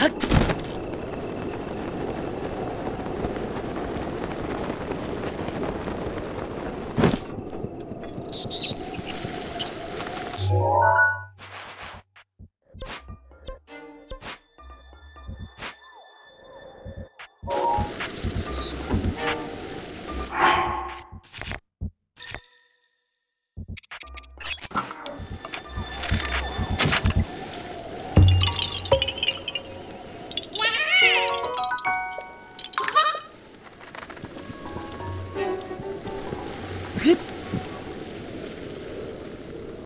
Yeah. Hip